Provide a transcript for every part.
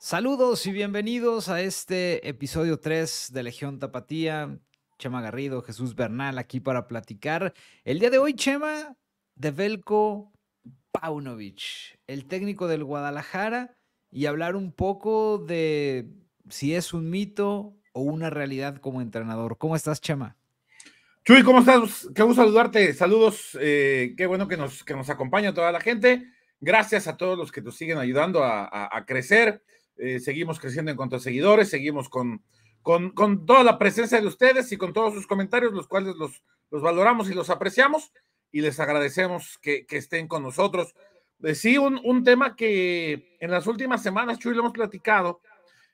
Saludos y bienvenidos a este episodio 3 de Legión Tapatía. Chema Garrido, Jesús Bernal aquí para platicar. El día de hoy, Chema, de Velko Paunovic, el técnico del Guadalajara, y hablar un poco de si es un mito o una realidad como entrenador. ¿Cómo estás, Chema? Chuy, ¿cómo estás? Qué gusto saludarte. Saludos. Eh, qué bueno que nos, que nos acompaña toda la gente. Gracias a todos los que nos siguen ayudando a crecer. Eh, seguimos creciendo en cuanto a seguidores, seguimos con, con, toda la presencia de ustedes y con todos sus comentarios, los cuales los, los valoramos y los apreciamos y les agradecemos que, estén con nosotros. Eh, sí, un, tema que en las últimas semanas, Chuy, lo hemos platicado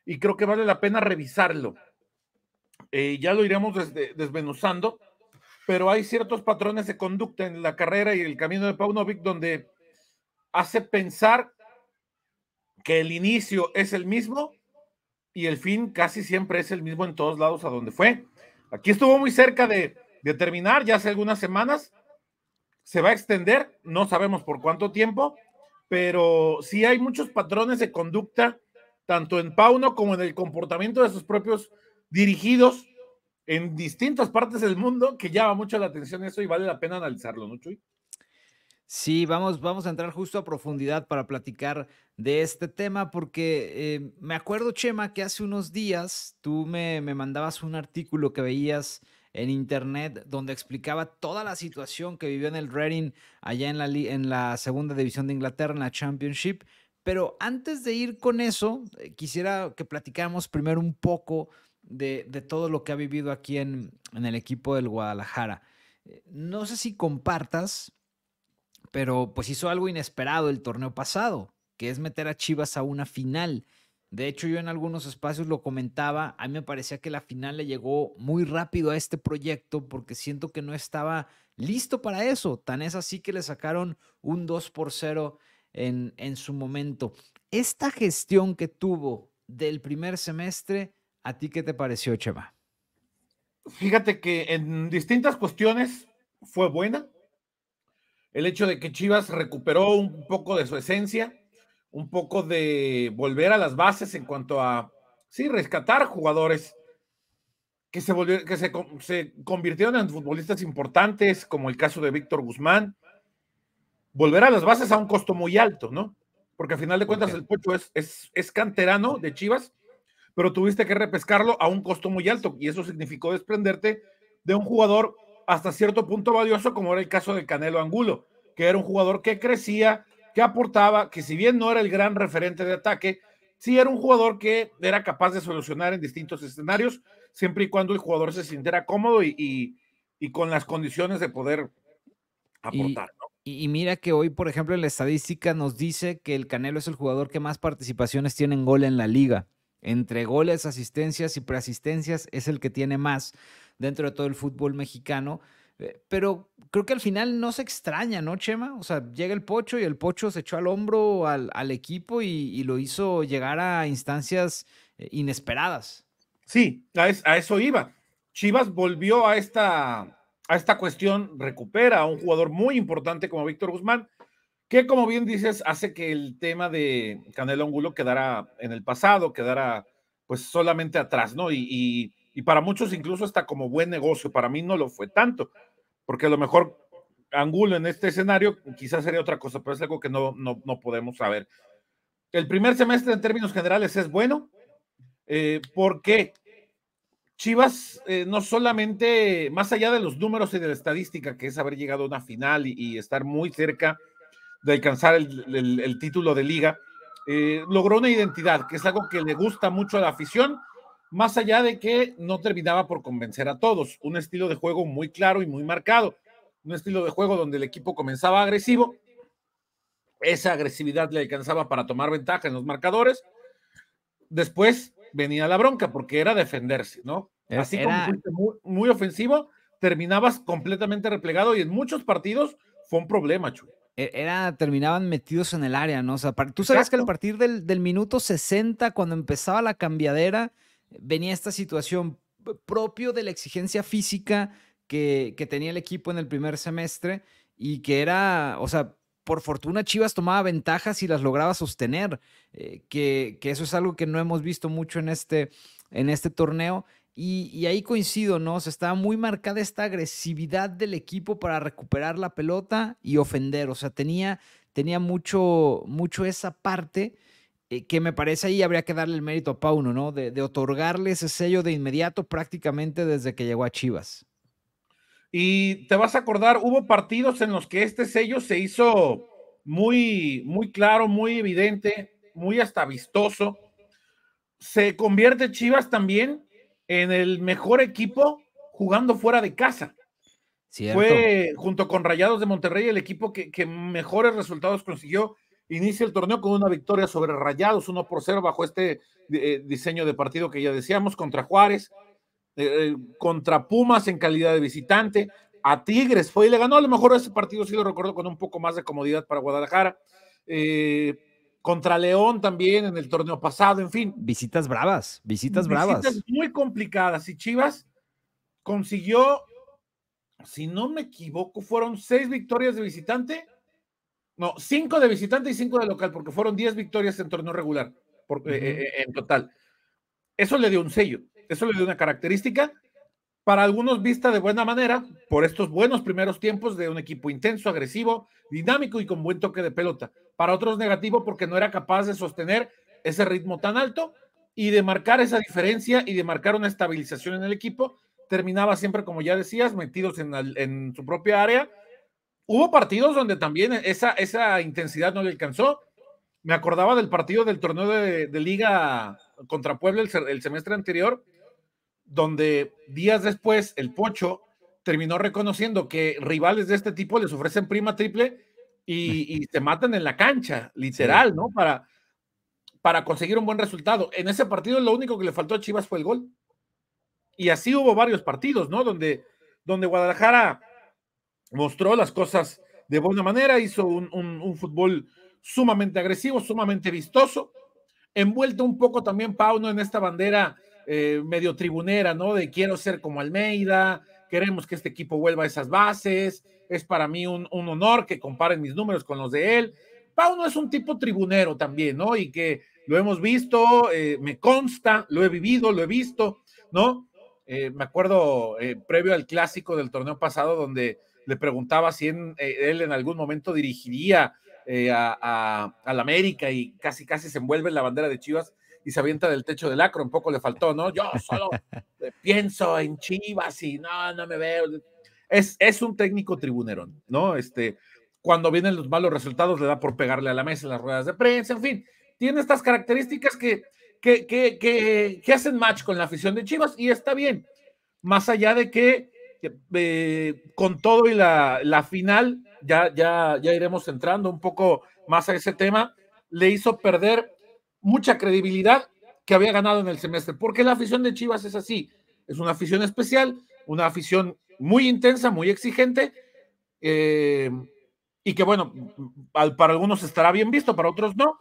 y creo que vale la pena revisarlo. Eh, ya lo iremos desmenuzando, pero hay ciertos patrones de conducta en la carrera y el camino de Paunovic donde hace pensar que el inicio es el mismo y el fin casi siempre es el mismo en todos lados a donde fue. Aquí estuvo muy cerca de, terminar, ya hace algunas semanas. Se va a extender, no sabemos por cuánto tiempo, pero sí hay muchos patrones de conducta, tanto en Pauno como en el comportamiento de sus propios dirigidos en distintas partes del mundo, que llama mucho la atención eso y vale la pena analizarlo, ¿no, Chuy? Sí, vamos, vamos a entrar justo a profundidad para platicar de este tema, porque eh, me acuerdo, Chema, que hace unos días tú me, me mandabas un artículo que veías en internet donde explicaba toda la situación que vivió en el Reading allá en la, en la segunda división de Inglaterra, en la Championship. Pero antes de ir con eso, eh, quisiera que platicáramos primero un poco de, de, todo lo que ha vivido aquí en, en el equipo del Guadalajara. Eh, no sé si compartas pero pues hizo algo inesperado el torneo pasado, que es meter a Chivas a una final. De hecho, yo en algunos espacios lo comentaba, a mí me parecía que la final le llegó muy rápido a este proyecto porque siento que no estaba listo para eso. Tan es así que le sacaron un 2 por 0 en, en su momento. Esta gestión que tuvo del primer semestre, ¿a ti qué te pareció, Chema? Fíjate que en distintas cuestiones fue buena, el hecho de que Chivas recuperó un poco de su esencia, un poco de volver a las bases en cuanto a, sí, rescatar jugadores que se, que se, convirtieron en futbolistas importantes, como el caso de Víctor Guzmán. Volver a las bases a un costo muy alto, ¿no? Porque al final de cuentas el Pocho es, es, es canterano de Chivas, pero tuviste que repescarlo a un costo muy alto y eso significó desprenderte de un jugador hasta cierto punto valioso, como era el caso de Canelo Angulo, que era un jugador que crecía, que aportaba, que si bien no era el gran referente de ataque, sí era un jugador que era capaz de solucionar en distintos escenarios, siempre y cuando el jugador se sintiera cómodo y, con las condiciones de poder aportar. Y, mira que hoy, por ejemplo, en la estadística nos dice que el Canelo es el jugador que más participaciones tiene en gol en la liga. Entre goles, asistencias y preasistencias es el que tiene más dentro de todo el fútbol mexicano. Eh, pero creo que al final no se extraña, ¿no, Chema? O sea, llega el Pocho y el Pocho se echó al hombro al, equipo y, lo hizo llegar a instancias eh, inesperadas. Sí, a, eso iba. Chivas volvió a esta, a esta cuestión, recupera a un jugador muy importante como Víctor Guzmán, que como bien dices, hace que el tema de Canelo Angulo quedara en el pasado, quedara pues solamente atrás, ¿no? y y para muchos incluso hasta como buen negocio. Para mí no lo fue tanto, porque a lo mejor Angulo en este escenario quizás sería otra cosa, pero es algo que no, no, podemos saber. El primer semestre en términos generales es bueno, eh, porque Chivas eh, no solamente, más allá de los números y de la estadística, que es haber llegado a una final y, estar muy cerca de alcanzar el, título de liga, eh, logró una identidad, que es algo que le gusta mucho a la afición más allá de que no terminaba por convencer a todos. Un estilo de juego muy claro y muy marcado. Un estilo de juego donde el equipo comenzaba agresivo. Esa agresividad le alcanzaba para tomar ventaja en los marcadores. Después venía la bronca porque era defenderse, ¿no? Así como muy, ofensivo, terminabas completamente replegado y en muchos partidos fue un problema, Chuy. E, era, terminaban metidos en el área, ¿no? O sea, tú sabes que a partir del, del, minuto 60, cuando empezaba la cambiadera, venía esta situación propio de la exigencia física que, tenía el equipo en el primer semestre y que era, o sea, por fortuna Chivas tomaba ventajas y las lograba sostener, eh, que, eso es algo que no hemos visto mucho en este, en este torneo. Y, ahí coincido, ¿no? se estaba muy marcada esta agresividad del equipo para recuperar la pelota y ofender. O sea, tenía, tenía mucho, mucho esa parte eh, que me parece ahí habría que darle el mérito a Pauno, ¿no? De, de otorgarle ese sello de inmediato prácticamente desde que llegó a Chivas. Y te vas a acordar, hubo partidos en los que este sello se hizo muy, muy claro, muy evidente, muy hasta vistoso. Se convierte Chivas también en el mejor equipo jugando fuera de casa. Fue junto con Rayados de Monterrey el equipo que, mejores resultados consiguió. Inicia el torneo con una victoria sobre Rayados, 1 por 0 bajo este eh, diseño de partido que ya decíamos, contra Juárez. Eh, contra Pumas en calidad de visitante, a Tigres fue y le ganó, a lo mejor ese partido sí lo recuerdo con un poco más de comodidad para Guadalajara, eh, contra León también en el torneo pasado, en fin. Visitas bravas, visitas, bravas. Visitas muy complicadas y Chivas consiguió, si no me equivoco, fueron seis victorias de visitante, no, cinco de visitante y cinco de local, porque fueron diez victorias en torneo regular eh, en total. Eso le dio un sello. Eso le dio una característica. Para algunos vista de buena manera por estos buenos primeros tiempos de un equipo intenso, agresivo, dinámico y con buen toque de pelota. Para otros negativo porque no era capaz de sostener ese ritmo tan alto y de marcar esa diferencia y de marcar una estabilización en el equipo. Terminaba siempre, como ya decías, metidos en, su propia área. Hubo partidos donde también esa, esa intensidad no le alcanzó. Me acordaba del partido del torneo de, de liga contra Puebla el, semestre anterior, donde días después el Pocho terminó reconociendo que rivales de este tipo les ofrecen prima triple y, se matan en la cancha, literal, ¿no? Para, para conseguir un buen resultado. En ese partido lo único que le faltó a Chivas fue el gol. Y así hubo varios partidos, ¿no? Donde, donde Guadalajara mostró las cosas de buena manera, hizo un, un fútbol sumamente agresivo, sumamente vistoso, envuelto un poco también Pauno en esta bandera eh, medio tribunera, ¿no? De quiero ser como Almeida, queremos que este equipo vuelva a esas bases, es para mí un, honor que comparen mis números con los de él. Pauno es un tipo tribunero también, ¿no? Y que lo hemos visto, eh, me consta, lo he vivido, lo he visto, ¿no? Eh, me acuerdo previo al clásico del torneo pasado donde le preguntaba si él en algún momento dirigiría eh, a, la América y casi casi se envuelve en la bandera de Chivas y se avienta del techo del acro, un poco le faltó, ¿no? Yo solo pienso en Chivas y no, no me veo. Es, es un técnico tribunero, ¿no? Este, cuando vienen los malos resultados le da por pegarle a la mesa en las ruedas de prensa, en fin, tiene estas características que, que, que, que, hacen match con la afición de Chivas y está bien, más allá de que eh, con todo y la, la final ya, ya, ya iremos entrando un poco más a ese tema, le hizo perder mucha credibilidad que había ganado en el semestre, porque la afición de Chivas es así, es una afición especial, una afición muy intensa, muy exigente, eh, y que bueno, para algunos estará bien visto, para otros no.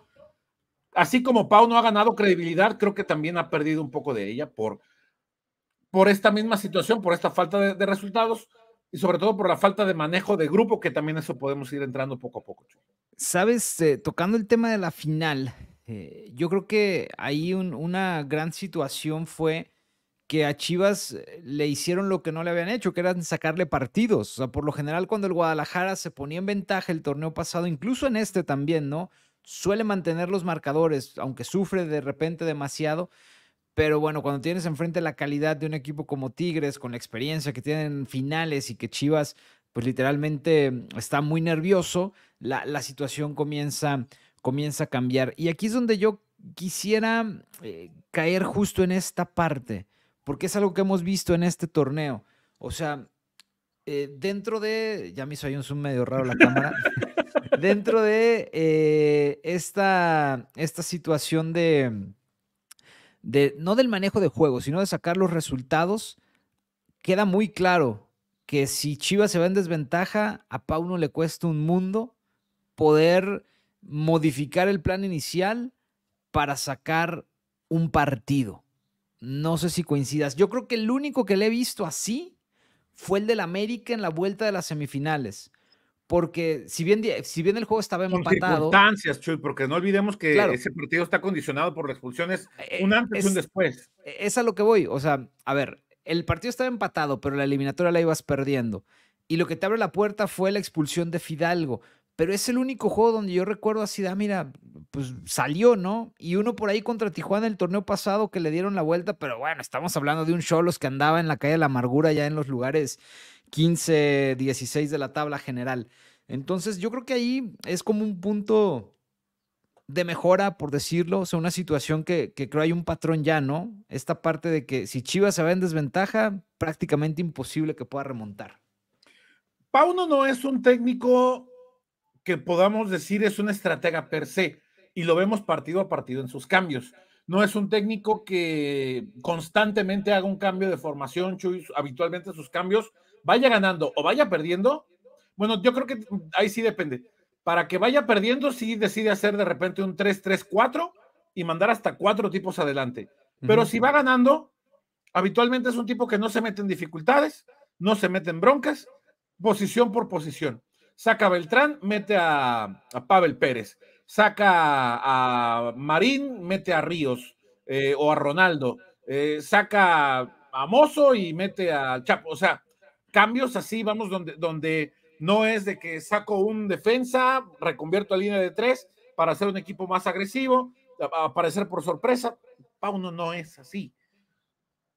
Así como Pau no ha ganado credibilidad, creo que también ha perdido un poco de ella por, por esta misma situación, por esta falta de resultados y sobre todo por la falta de manejo de grupo, que también eso podemos ir entrando poco a poco. Sabes, eh, tocando el tema de la final, eh, yo creo que ahí una gran situación fue que a Chivas eh, le hicieron lo que no le habían hecho, que era sacarle partidos. O sea, por lo general cuando el Guadalajara se ponía en ventaja el torneo pasado, incluso en este también, ¿no? Suele mantener los marcadores, aunque sufre de repente demasiado, pero bueno, cuando tienes enfrente la calidad de un equipo como Tigres, con la experiencia que tienen finales y que Chivas, pues literalmente está muy nervioso, la, situación comienza, comienza a cambiar. Y aquí es donde yo quisiera eh, caer justo en esta parte, porque es algo que hemos visto en este torneo. O sea, eh, dentro de, ya me hizo ahí un zoom medio raro la cámara, dentro de eh, esta, esta situación de no del manejo de juego, sino de sacar los resultados, queda muy claro que si Chivas se va en desventaja, a Pauno le cuesta un mundo poder modificar el plan inicial para sacar un partido. No sé si coincidas. Yo creo que el único que le he visto así fue el del América en la vuelta de las semifinales porque si bien, si bien el juego estaba empatado. circunstancias, Chuy, porque no olvidemos que ese partido está condicionado por las expulsiones eh, un antes y un después. Es a lo que voy. O sea, a ver, el partido estaba empatado, pero la eliminatoria la ibas perdiendo. Y lo que te abre la puerta fue la expulsión de Fidalgo. Pero es el único juego donde yo recuerdo así, ah, mira, pues salió, ¿no? Y uno por ahí contra Tijuana el torneo pasado que le dieron la vuelta, pero bueno, estamos hablando de un Cholos que andaba en la calle de la amargura ya en los lugares 15, 16 de la tabla general. Entonces yo creo que ahí es como un punto de mejora, por decirlo, o sea, una situación que, que, creo hay un patrón ya, ¿no? Esta parte de que si Chivas se va en desventaja, prácticamente imposible que pueda remontar. Pauno no es un técnico que podamos decir es un estratega per se, y lo vemos partido a partido en sus cambios. No es un técnico que constantemente haga un cambio de formación, habitualmente sus cambios vaya ganando o vaya perdiendo, bueno, yo creo que ahí sí depende. Para que vaya perdiendo, sí decide hacer de repente un 3-3-4 y mandar hasta cuatro tipos adelante. Pero si va ganando, habitualmente es un tipo que no se mete en dificultades, no se mete en broncas, posición por posición. Saca a Beltrán, mete a, Pavel Pérez. Saca a Marín, mete a Ríos eh, o a Ronaldo. Eh, saca a Mozo y mete a Chapo. O sea, cambios así, vamos, donde, donde no es de que saco un defensa, reconvierto a línea de tres para hacer un equipo más agresivo, aparecer por sorpresa. Pauno no es así.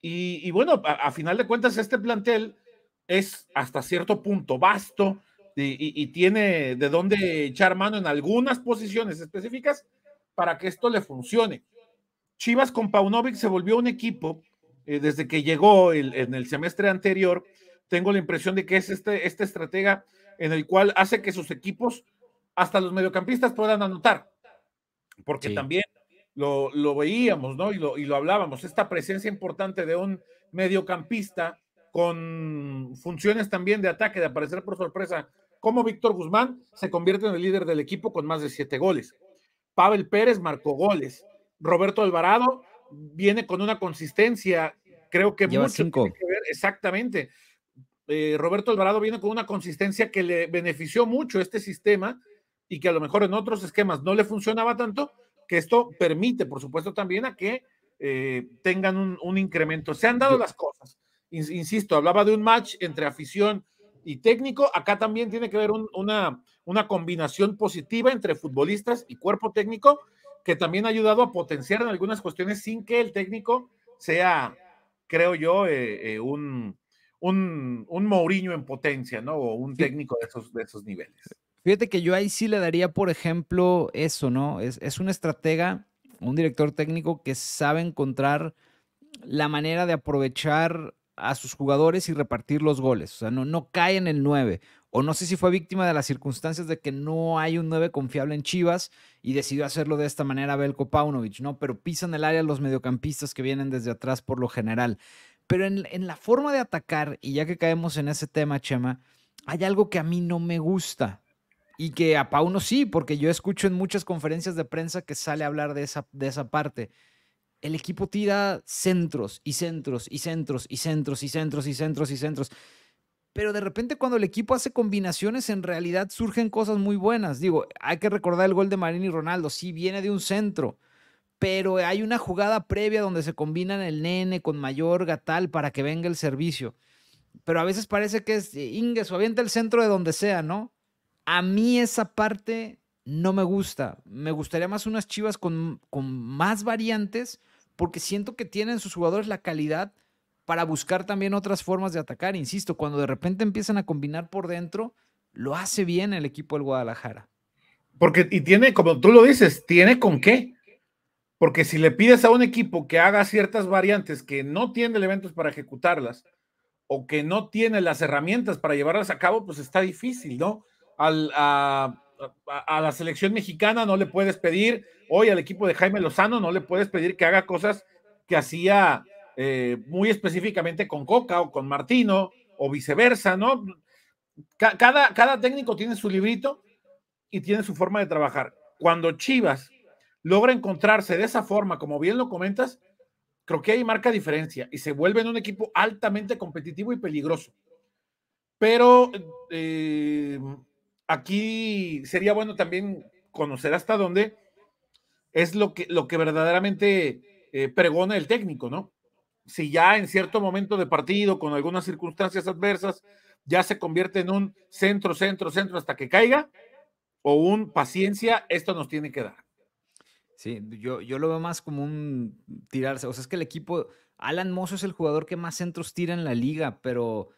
Y, bueno, a, final de cuentas, este plantel es hasta cierto punto vasto y, tiene de dónde echar mano en algunas posiciones específicas para que esto le funcione. Chivas con Paunovic se volvió un equipo eh, desde que llegó en el semestre anterior tengo la impresión de que es este, este estratega en el cual hace que sus equipos, hasta los mediocampistas, puedan anotar. Porque también lo, veíamos, ¿no? Y lo, y lo hablábamos, esta presencia importante de un mediocampista con funciones también de ataque, de aparecer por sorpresa, como Víctor Guzmán, se convierte en el líder del equipo con más de siete goles. Pavel Pérez marcó goles. Roberto Alvarado viene con una consistencia, creo que Lleva mucho cinco. que ver exactamente. Eh, Roberto Alvarado viene con una consistencia que le benefició mucho este sistema y que a lo mejor en otros esquemas no le funcionaba tanto, que esto permite, por supuesto, también a que eh, tengan un, incremento. Se han dado las cosas. Insisto, hablaba de un match entre afición y técnico. Acá también tiene que haber una, una combinación positiva entre futbolistas y cuerpo técnico que también ha ayudado a potenciar en algunas cuestiones sin que el técnico sea, creo yo, eh, un, un, un Mourinho en potencia, ¿no? O un técnico de esos, de esos niveles. Fíjate que yo ahí sí le daría, por ejemplo, eso, ¿no? Es, es un estratega, un director técnico que sabe encontrar la manera de aprovechar a sus jugadores y repartir los goles. O sea, no, no cae en el 9. O no sé si fue víctima de las circunstancias de que no hay un 9 confiable en Chivas y decidió hacerlo de esta manera Belko Paunovic, ¿no? Pero pisan el área los mediocampistas que vienen desde atrás por lo general. Pero en, la forma de atacar, y ya que caemos en ese tema, Chema, hay algo que a mí no me gusta. Y que a Pauno sí, porque yo escucho en muchas conferencias de prensa que sale a hablar de esa, de esa parte. El equipo tira centros y centros y centros y centros y centros y centros y centros. Pero de repente cuando el equipo hace combinaciones, en realidad surgen cosas muy buenas. Digo, hay que recordar el gol de Marín y Ronaldo. Sí, viene de un centro pero hay una jugada previa donde se combinan el nene con mayor gatal para que venga el servicio. Pero a veces parece que es Inges o avienta el centro de donde sea, ¿no? A mí esa parte no me gusta. Me gustaría más unas chivas con, con más variantes porque siento que tienen sus jugadores la calidad para buscar también otras formas de atacar. Insisto, cuando de repente empiezan a combinar por dentro, lo hace bien el equipo del Guadalajara. Porque, y tiene, como tú lo dices, tiene con qué. Porque si le pides a un equipo que haga ciertas variantes que no tiene elementos para ejecutarlas o que no tiene las herramientas para llevarlas a cabo, pues está difícil, ¿no? a, la selección mexicana no le puedes pedir, hoy al equipo de Jaime Lozano no le puedes pedir que haga cosas que hacía eh, muy específicamente con Coca o con Martino o viceversa, ¿no? Cada, cada técnico tiene su librito y tiene su forma de trabajar. Cuando Chivas logra encontrarse de esa forma, como bien lo comentas, creo que ahí marca diferencia y se vuelve en un equipo altamente competitivo y peligroso. Pero eh, aquí sería bueno también conocer hasta dónde es lo que, lo que verdaderamente eh, pregona el técnico, ¿no? Si ya en cierto momento de partido, con algunas circunstancias adversas, ya se convierte en un centro, centro, centro hasta que caiga, o un paciencia, esto nos tiene que dar. Sí, yo, yo lo veo más como un tirarse. O sea, es que el equipo, Alan Mozo es el jugador que más centros tira en la liga, pero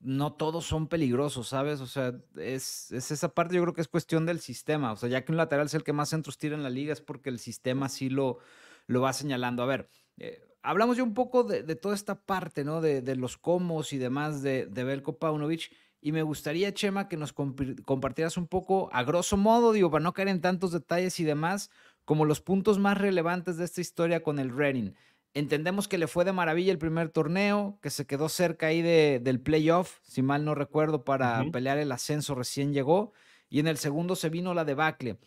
no todos son peligrosos, ¿sabes? O sea, es, esa parte, yo creo que es cuestión del sistema. O sea, ya que un lateral es el que más centros tira en la liga, es porque el sistema sí lo, lo va señalando. A ver, eh, hablamos ya un poco de, toda esta parte, ¿no? De, los comos y demás de, de Belko Paunovic. Y me gustaría, Chema, que nos compartieras un poco, a grosso modo, digo, para no caer en tantos detalles y demás, como los puntos más relevantes de esta historia con el Reading. Entendemos que le fue de maravilla el primer torneo, que se quedó cerca ahí de, del playoff, si mal no recuerdo, para pelear el ascenso recién llegó. Y en el segundo se vino la debacle.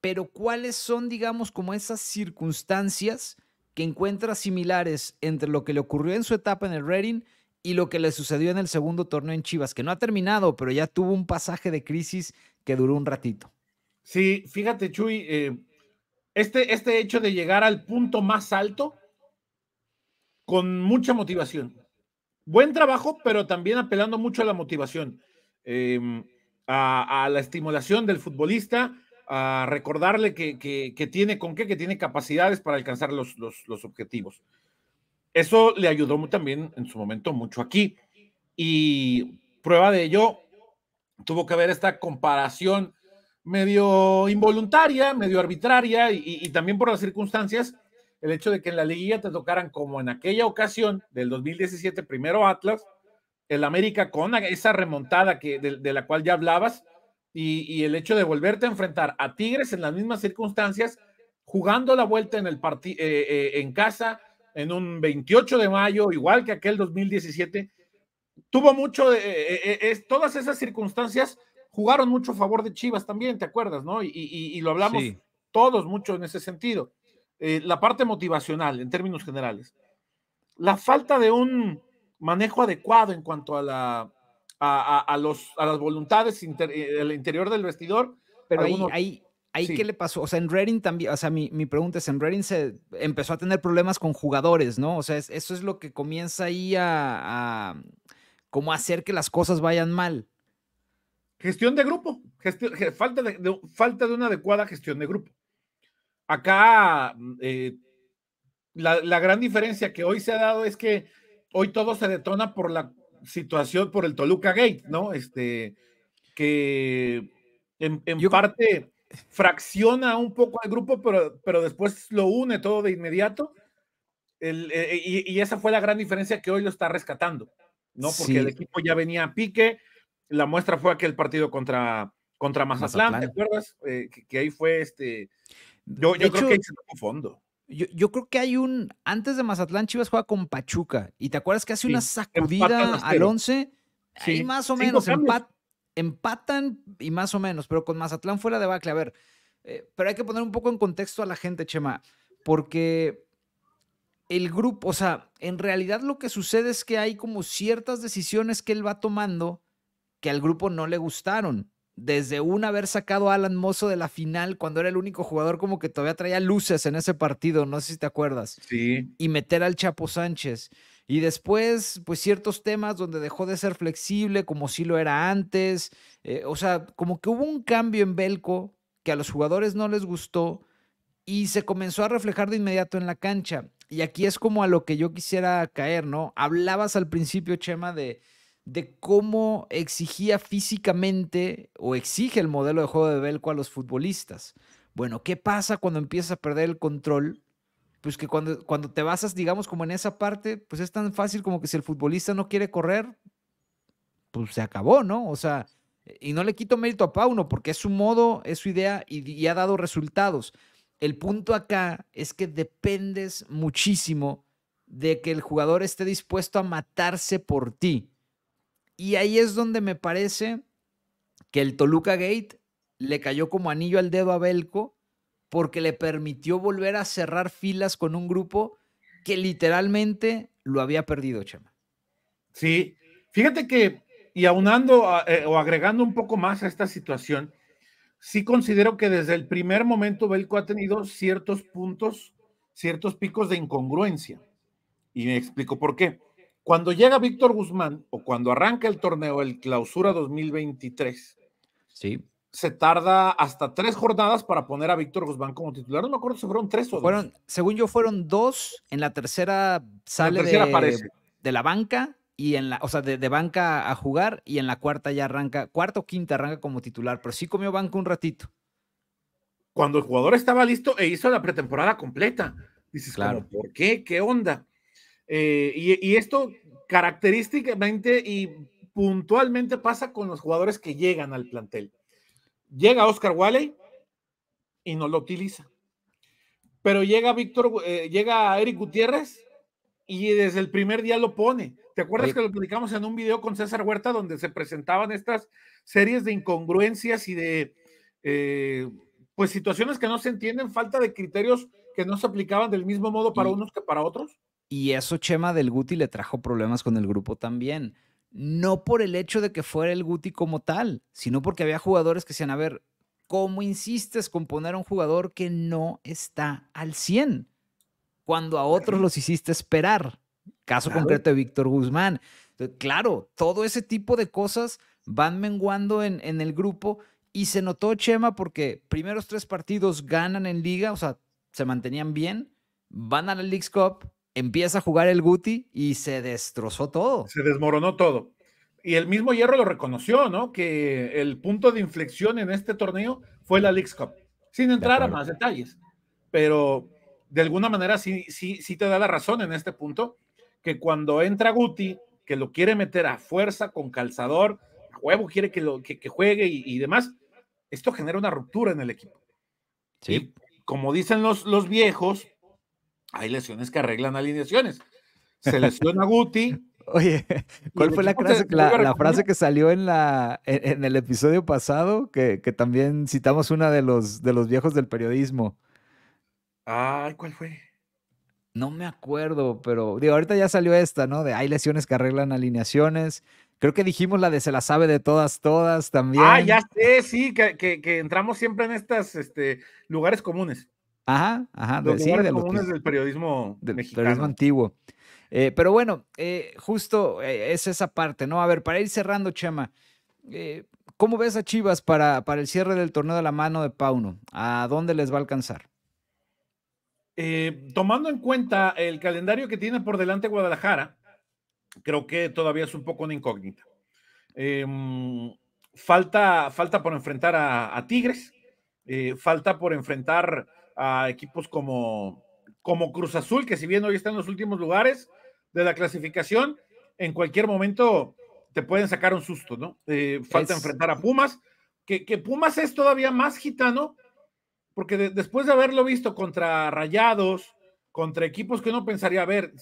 Pero ¿cuáles son, digamos, como esas circunstancias que encuentra similares entre lo que le ocurrió en su etapa en el Reading y lo que le sucedió en el segundo torneo en Chivas, que no ha terminado, pero ya tuvo un pasaje de crisis que duró un ratito? Sí, fíjate, Chuy, eh, este, este hecho de llegar al punto más alto con mucha motivación. Buen trabajo, pero también apelando mucho a la motivación, em, a, la estimulación del futbolista, a recordarle que, tiene con qué, que tiene capacidades para alcanzar los, los, objetivos. Eso le ayudó también en su momento mucho aquí. Y prueba de ello, tuvo que haber esta comparación medio involuntaria, medio arbitraria y también por las circunstancias el hecho de que en la liguilla te tocaran como en aquella ocasión del 2017, primero Atlas, el América con esa remontada que, de, la cual ya hablabas, y, el hecho de volverte a enfrentar a Tigres en las mismas circunstancias, jugando la vuelta en, el eh, eh, en casa, en un 28 de mayo, igual que aquel 2017, tuvo mucho, eh, todas esas circunstancias jugaron mucho a favor de Chivas también, ¿te acuerdas? ¿no? Y, lo hablamos todos mucho en ese sentido. Eh, la parte motivacional en términos generales. La falta de un manejo adecuado en cuanto a, la, a, los, a las voluntades inter, el eh, interior del vestidor. Pero ahí, ahí, ahí ¿qué le pasó? O sea, en Reading también, o sea, mi, mi, pregunta es, en Reading se empezó a tener problemas con jugadores, ¿no? O sea, eso es lo que comienza ahí a, a como hacer que las cosas vayan mal. Gestión de grupo, falta, de, falta de una adecuada gestión de grupo. Acá eh, la, gran diferencia que hoy se ha dado es que hoy todo se detona por la situación, por el Toluca Gate, ¿no? Este, que en, parte fracciona un poco al grupo, pero, pero después lo une todo de inmediato. Eh, y, esa fue la gran diferencia que hoy lo está rescatando, ¿no? Porque el equipo ya venía a pique. La muestra fue aquel partido contra, contra Mazatlán, ¿te acuerdas? Eh, que, ahí fue este yo, creo que hay fondo. Yo, creo que hay un. Antes de Mazatlán, Chivas juega con Pachuca. ¿Y te acuerdas que hace una sacudida al 11? Sí. más o menos. empatan y más o menos. Pero con Mazatlán fuera de bacle. A ver. Eh, pero hay que poner un poco en contexto a la gente, Chema. Porque el grupo, o sea, en realidad lo que sucede es que hay como ciertas decisiones que él va tomando que al grupo no le gustaron desde un haber sacado a Alan Mozo de la final cuando era el único jugador como que todavía traía luces en ese partido, no sé si te acuerdas. Sí. Y meter al Chapo Sánchez. Y después, pues ciertos temas donde dejó de ser flexible como si lo era antes. Eh, o sea, como que hubo un cambio en Belco que a los jugadores no les gustó y se comenzó a reflejar de inmediato en la cancha. Y aquí es como a lo que yo quisiera caer, ¿no? Hablabas al principio, Chema, de de cómo exigía físicamente o exige el modelo de juego de Belco a los futbolistas. Bueno, ¿qué pasa cuando empiezas a perder el control? Pues que cuando, cuando te basas, digamos, como en esa parte, pues es tan fácil como que si el futbolista no quiere correr, pues se acabó, ¿no? O sea, y no le quito mérito a Pauno porque es su modo, es su idea y, y ha dado resultados. El punto acá es que dependes muchísimo de que el jugador esté dispuesto a matarse por ti. Y ahí es donde me parece que el Toluca Gate le cayó como anillo al dedo a Belco porque le permitió volver a cerrar filas con un grupo que literalmente lo había perdido, Chema. Sí, fíjate que Y aunando eh, o agregando un poco más a esta situación, sí considero que desde el primer momento Belco ha tenido ciertos puntos, ciertos picos de incongruencia. Y me explico por qué. Cuando llega Víctor Guzmán o cuando arranca el torneo, el clausura 2023, sí. se tarda hasta tres jornadas para poner a Víctor Guzmán como titular. No me acuerdo si fueron tres o fueron, dos. Según yo, fueron dos. En la tercera sale de, de, la banca y en la, o sea, de, de, banca a jugar y en la cuarta ya arranca, cuarta o quinta arranca como titular, pero sí comió banca un ratito. Cuando el jugador estaba listo e hizo la pretemporada completa. Dices, claro. ¿por qué? ¿Qué onda? Eh, y, esto característicamente y puntualmente pasa con los jugadores que llegan al plantel. Llega Oscar Wally y no lo utiliza. Pero llega Víctor, eh, llega Eric Gutiérrez y desde el primer día lo pone. ¿Te acuerdas que lo publicamos en un video con César Huerta donde se presentaban estas series de incongruencias y de eh, pues situaciones que no se entienden, falta de criterios que no se aplicaban del mismo modo para unos que para otros? Y eso Chema del Guti le trajo problemas con el grupo también. No por el hecho de que fuera el Guti como tal, sino porque había jugadores que decían, a ver, ¿cómo insistes con poner a un jugador que no está al 100? Cuando a otros los hiciste esperar. Caso concreto de Víctor Guzmán. Claro, todo ese tipo de cosas van menguando en, en el grupo y se notó Chema porque primeros tres partidos ganan en liga, o sea, se mantenían bien, van a la League's Cup empieza a jugar el Guti y se destrozó todo. Se desmoronó todo. Y el mismo Hierro lo reconoció, ¿no? Que el punto de inflexión en este torneo fue la Leagues Cup, sin entrar a más detalles. Pero de alguna manera sí, sí, sí te da la razón en este punto, que cuando entra Guti, que lo quiere meter a fuerza, con calzador, a huevo quiere que, lo, que, juegue y, demás, esto genera una ruptura en el equipo. Sí. como dicen los, los viejos, hay lesiones que arreglan alineaciones. Se lesiona Guti. Oye, ¿cuál fue la, frase, la, frase que salió en, la, en, el episodio pasado? Que, que, también citamos una de los, de los viejos del periodismo. Ay, ¿cuál fue? No me acuerdo, pero digo, ahorita ya salió esta, ¿no? De hay lesiones que arreglan alineaciones. Creo que dijimos la de se la sabe de todas, todas también. Ah, ya sé, sí, que, que, que entramos siempre en estos este, lugares comunes. Ajá, ajá. Los de, de comunes del periodismo del mexicano. periodismo antiguo. Eh, pero bueno, eh, justo eh, es esa parte, ¿no? A ver, para ir cerrando, Chema, ¿cómo ves a Chivas para, para el cierre del torneo de la mano de Pauno? ¿A dónde les va a alcanzar? tomando en cuenta el calendario que tiene por delante Guadalajara, creo que todavía es un poco una incógnita. Falta, falta por enfrentar a, a Tigres, falta por enfrentar a equipos como, como Cruz Azul, que si bien hoy está en los últimos lugares de la clasificación, en cualquier momento te pueden sacar un susto, ¿no? Eh, falta enfrentar a Pumas, que, que, Pumas es todavía más gitano, porque después de haberlo visto contra Rayados, contra equipos que uno pensaría, a ver,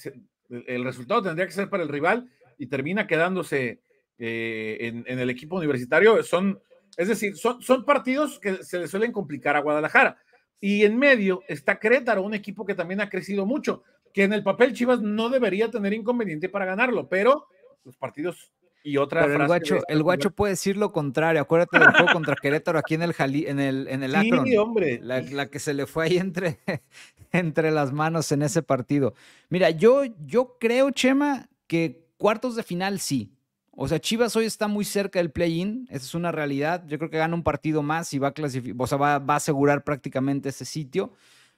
el, resultado tendría que ser para el rival y termina quedándose eh, en, en, el equipo universitario, son, es decir, son, son partidos que se le suelen complicar a Guadalajara. Y en medio está Querétaro, un equipo que también ha crecido mucho, que en el papel Chivas no debería tener inconveniente para ganarlo, pero los partidos y otra pero el guacho, el guacho puede decir lo contrario. Acuérdate del juego contra Querétaro aquí en el en el, en el Sí, hombre. La, la, que se le fue ahí entre, entre las manos en ese partido. Mira, yo, yo creo, Chema, que cuartos de final sí. O sea, Chivas hoy está muy cerca del play-in, esa es una realidad. Yo creo que gana un partido más y va a o sea, va, a asegurar prácticamente ese sitio.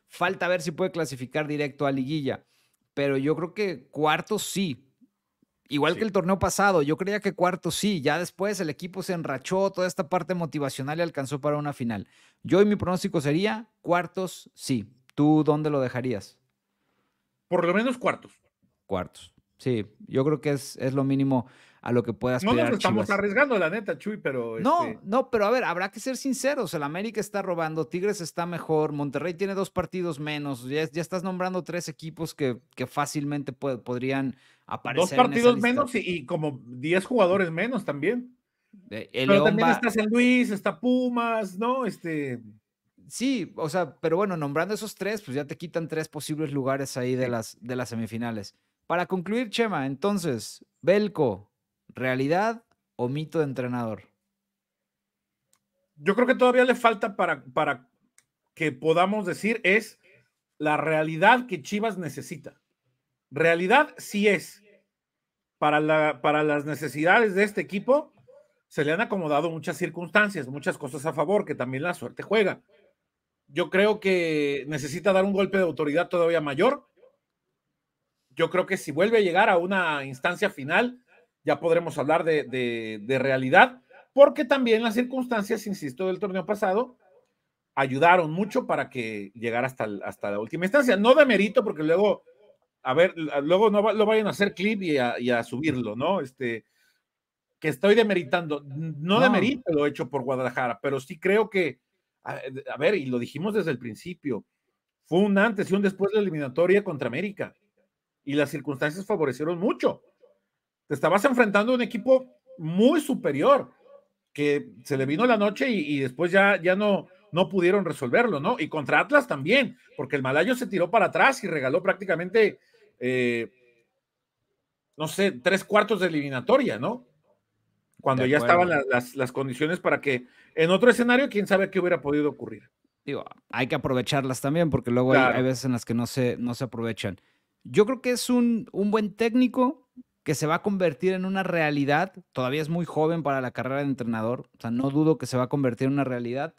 Falta ver si puede clasificar directo a liguilla, pero yo creo que cuartos sí. Igual que el torneo pasado, yo creía que cuartos sí, ya después el equipo se enrachó, toda esta parte motivacional y alcanzó para una final. Yo y mi pronóstico sería cuartos sí. ¿Tú dónde lo dejarías? Por lo menos cuartos. Cuartos. Sí, yo creo que es, es lo mínimo a lo que puedas No nos estamos arriesgando, la neta, Chuy, pero. No, este no, pero a ver, habrá que ser sinceros. El América está robando, Tigres está mejor, Monterrey tiene dos partidos menos. Ya, estás nombrando tres equipos que, que fácilmente podrían aparecer. Dos partidos menos y, como diez jugadores menos también. Eh, pero también está San Luis, está Pumas, ¿no? Este. Sí, o sea, pero bueno, nombrando esos tres, pues ya te quitan tres posibles lugares ahí de, las, de las semifinales. Para concluir, Chema, entonces, Belco, ¿realidad o mito de entrenador? Yo creo que todavía le falta para, para que podamos decir es la realidad que Chivas necesita. Realidad sí es. Para, la, para las necesidades de este equipo, se le han acomodado muchas circunstancias, muchas cosas a favor, que también la suerte juega. Yo creo que necesita dar un golpe de autoridad todavía mayor. Yo creo que si vuelve a llegar a una instancia final, ya podremos hablar de, de realidad, porque también las circunstancias, insisto, del torneo pasado ayudaron mucho para que llegara hasta, hasta la última instancia. No de mérito, porque luego, a ver, luego no lo vayan a hacer clip y a, subirlo, ¿no? Este, que estoy demeritando. No, de mérito lo he hecho por Guadalajara, pero sí creo que, a, ver, y lo dijimos desde el principio, fue un antes y un después de la eliminatoria contra América. Y las circunstancias favorecieron mucho. Te estabas enfrentando a un equipo muy superior, que se le vino la noche y, y después ya, ya no, no pudieron resolverlo, ¿no? Y contra Atlas también, porque el Malayo se tiró para atrás y regaló prácticamente, eh, no sé, tres cuartos de eliminatoria, ¿no? Cuando ya estaban las, condiciones para que en otro escenario, quién sabe qué hubiera podido ocurrir. Digo, hay que aprovecharlas también, porque luego hay, veces en las que no se, no se aprovechan. Yo creo que es un, un buen técnico que se va a convertir en una realidad. Todavía es muy joven para la carrera de entrenador, o sea, no dudo que se va a convertir en una realidad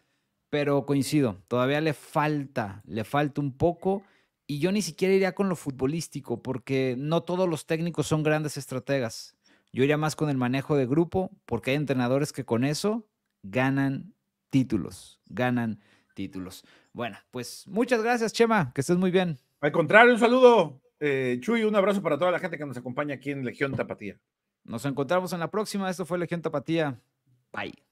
pero coincido, todavía le falta, le falta un poco. Y yo ni siquiera iría con lo futbolístico, porque no todos los técnicos son grandes estrategas. Yo iría más con el manejo de grupo, porque hay entrenadores que con eso ganan títulos, ganan títulos. Bueno, pues muchas gracias, Chema, que estés muy bien. Al contrario, un saludo, eh, Chuy, un abrazo para toda la gente que nos acompaña aquí en Legión Tapatía. Nos encontramos en la próxima. Esto fue Legión Tapatía. Bye.